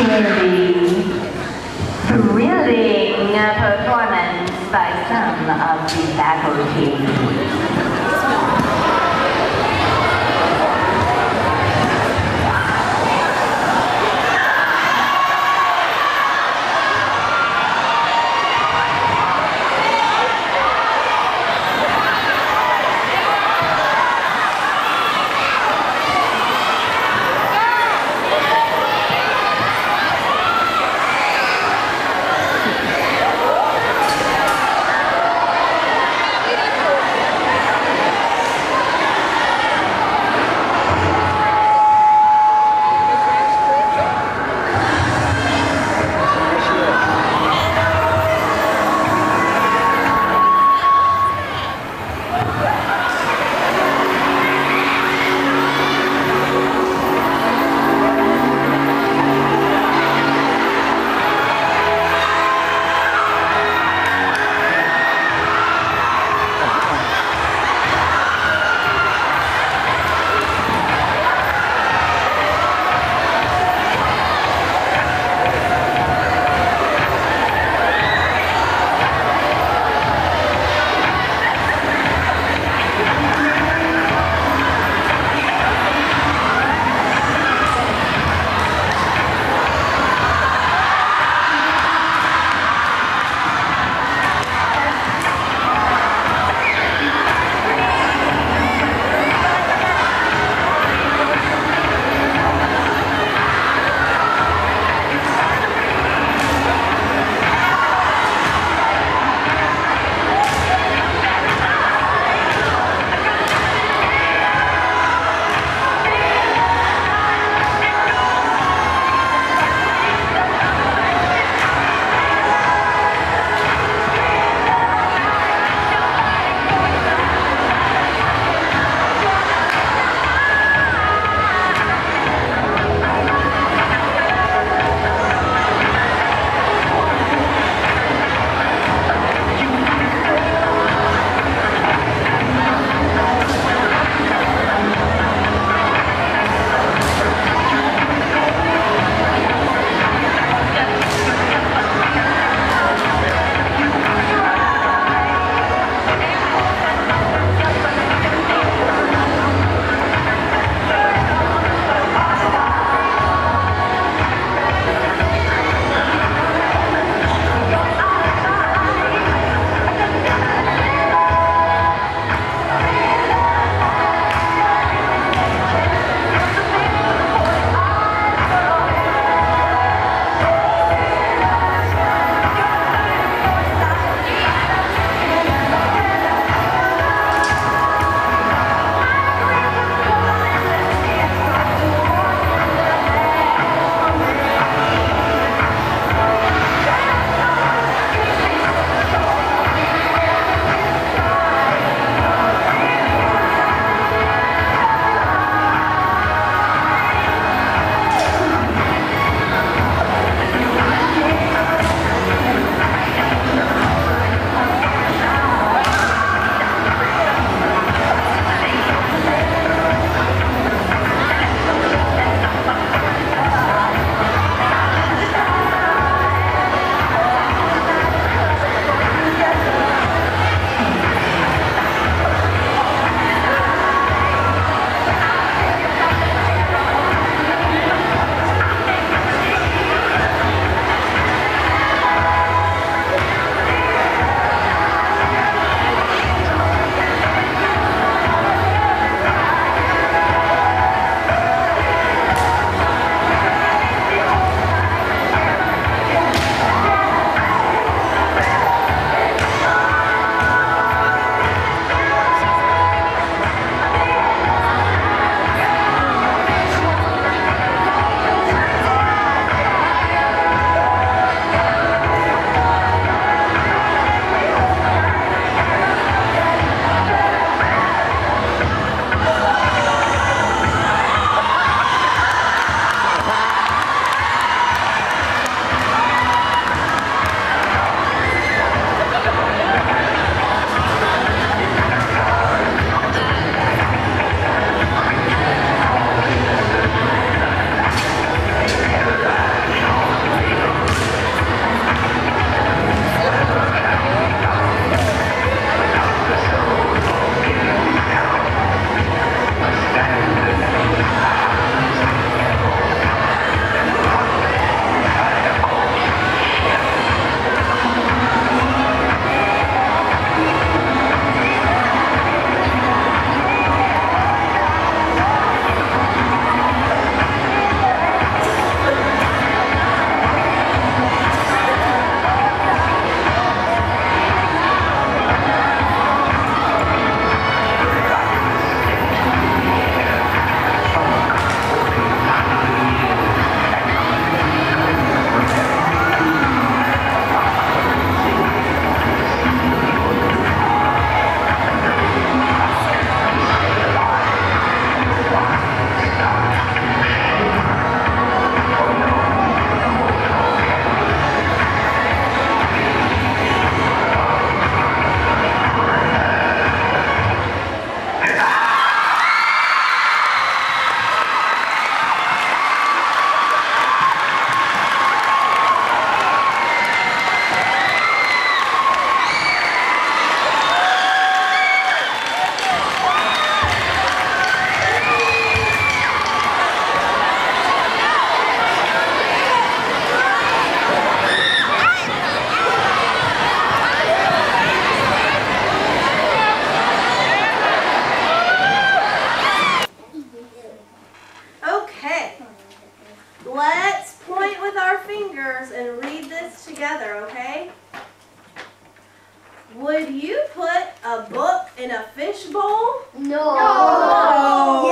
particularly thrilling uh, performance by some of the faculty. Let's point with our fingers and read this together, okay? Would you put a book in a fish bowl? No. No.